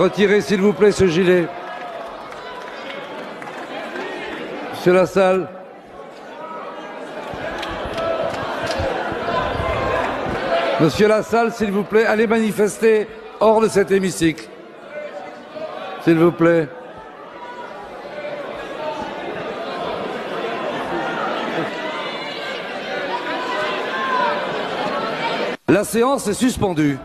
Retirez s'il vous plaît ce gilet. Monsieur Lassalle. Monsieur Lassalle, s'il vous plaît, allez manifester hors de cet hémicycle. S'il vous plaît. La séance est suspendue.